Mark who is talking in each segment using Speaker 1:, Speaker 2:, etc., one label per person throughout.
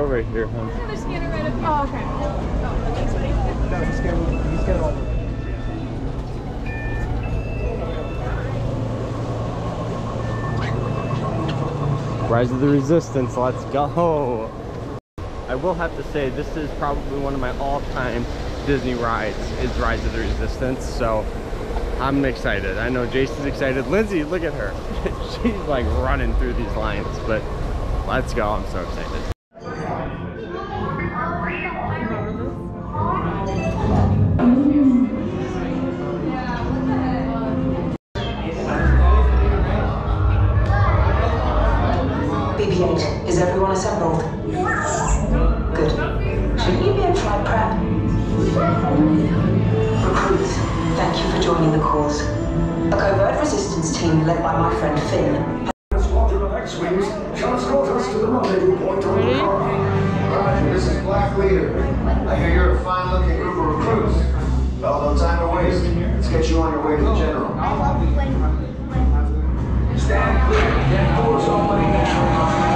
Speaker 1: go right here, huh?
Speaker 2: The scanner right up here. Oh, okay. Oh, thanks, buddy.
Speaker 3: No, he's getting, he's getting all the
Speaker 1: Rise of the Resistance, let's go! I will have to say, this is probably one of my all-time Disney rides, is Rise of the Resistance, so I'm excited. I know Jason's excited. Lindsay, look at her. She's like running through these lines, but let's go. I'm so excited.
Speaker 4: Recruits, thank you for joining the cause. A covert resistance team led by my friend Finn
Speaker 5: squadron of X-Wings transport us to the rendezvous point on the car.
Speaker 6: Roger, this is Black Leader. I hear you're a fine-looking group of recruits. Well, no time to waste. Let's get you on your way to the General.
Speaker 5: Stand clear. Get doors opening
Speaker 4: No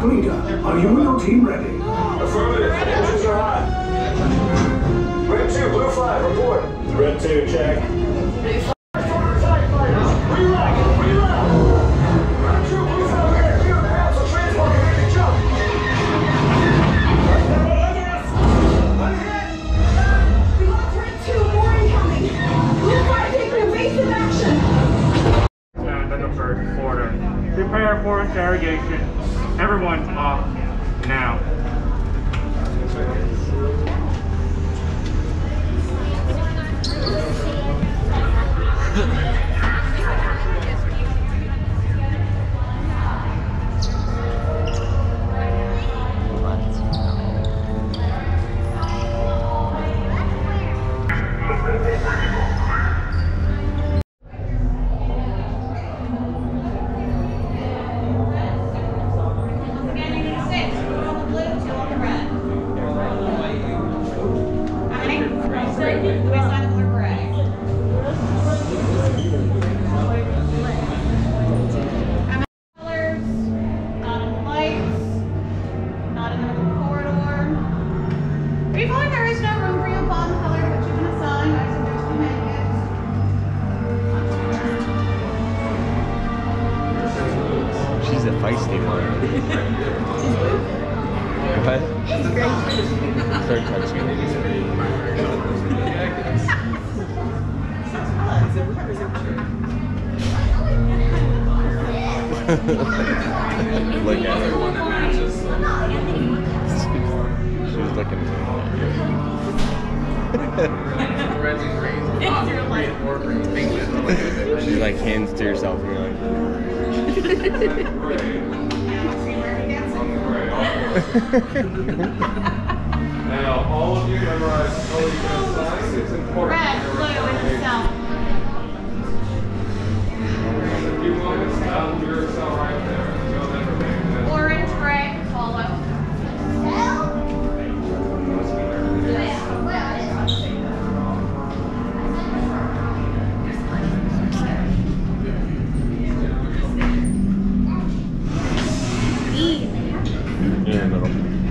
Speaker 5: Black Leader, are you and your team ready?
Speaker 6: Affirmative. Engines are hot. Red 2, Blue 5, report. Red 2, check.
Speaker 1: Start touching Look at her. She was looking She's like hands to herself and you're like
Speaker 7: Now, all of you memorize the color you're going to sign. It's important.
Speaker 2: Red, blue, and the cell.
Speaker 7: In a few moments, down your cell right there. You'll never make this.
Speaker 2: Orange, gray, follow.
Speaker 1: in the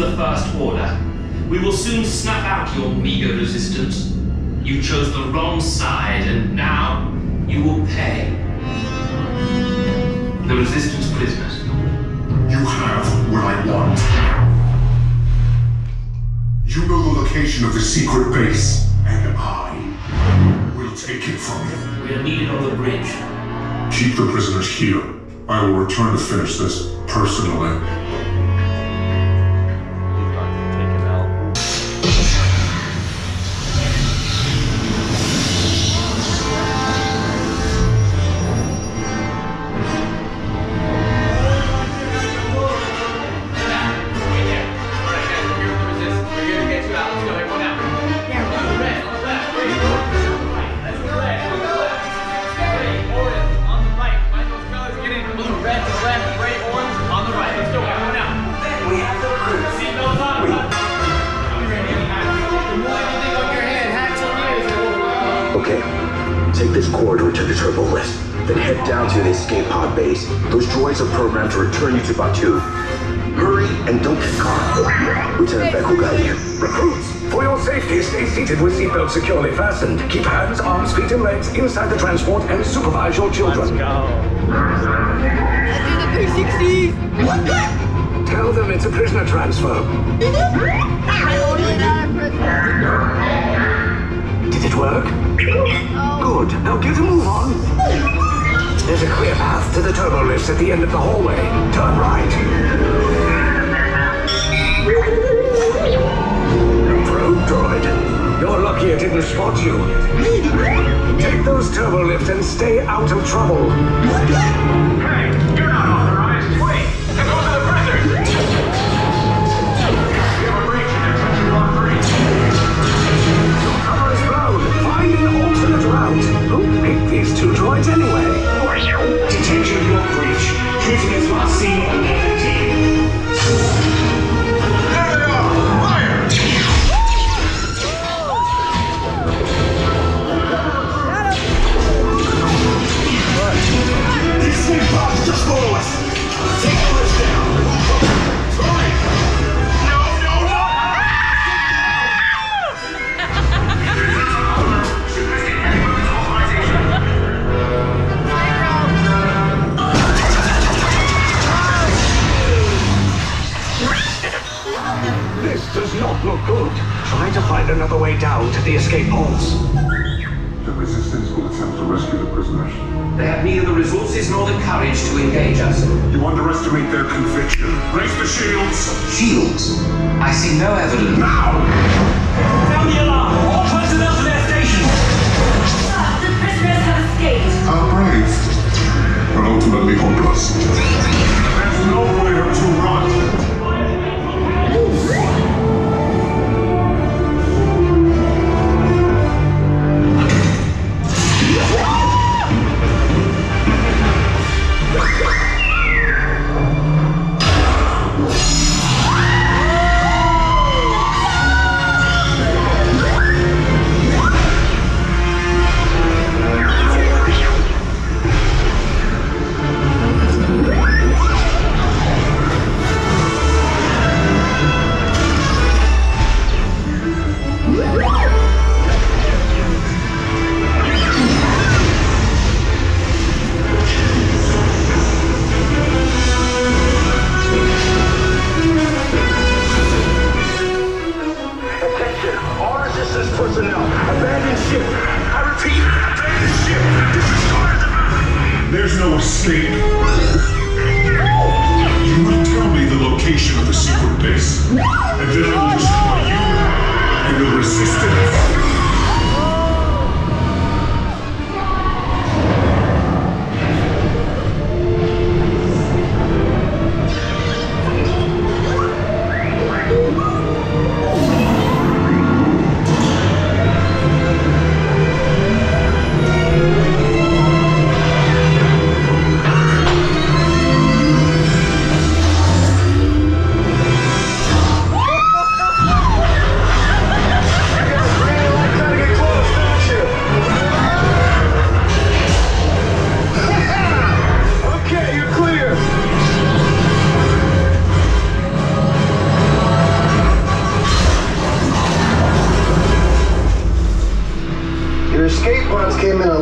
Speaker 8: the First Order, we will soon snuff out your meager resistance. You chose the wrong side, and now you will pay. The Resistance prisoners.
Speaker 9: You have what I want. You know the location of the secret base, and I will take it from you.
Speaker 8: We are needed on the bridge.
Speaker 9: Keep the prisoners here. I will return to finish this personally.
Speaker 10: Corridor to the turbo lift. Then head down to the escape pod base. Those droids are programmed to return you to Batuu. Hurry and don't get caught. Lieutenant Beck will guide you.
Speaker 5: Recruits, for your safety, stay seated with seatbelts securely fastened. Keep hands, arms, feet, and legs inside the transport and supervise your children.
Speaker 1: Let's go.
Speaker 5: Tell them it's a prisoner transfer. Did it work? Good. Now get a move on. There's a clear path to the turbo lifts at the end of the hallway. Turn right. Probe droid. You're lucky it didn't spot you. Take those turbo lifts and stay out of trouble.
Speaker 6: The
Speaker 5: escape pods.
Speaker 9: The resistance will attempt to rescue the prisoners.
Speaker 8: They have neither the resources nor the courage to engage us.
Speaker 9: You underestimate their conviction. Raise the shields.
Speaker 8: Shields? I see no evidence.
Speaker 9: Now!
Speaker 8: Sound the alarm! All personnel to their stations!
Speaker 11: The prisoners have escaped.
Speaker 9: How brave. But ultimately hopeless. There's nowhere to run. Base, and then I will destroy you and the resistance.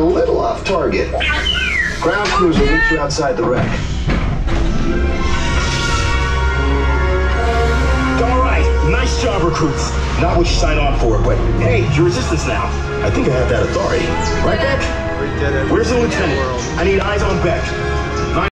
Speaker 6: Little off target. Ground crews will meet you outside the wreck.
Speaker 10: All right, nice job, recruits. Not what you signed on for, but hey, you're resistance now. I think I have that authority. Right, Beck?
Speaker 1: We did it.
Speaker 10: Where's the lieutenant? I need eyes on Beck.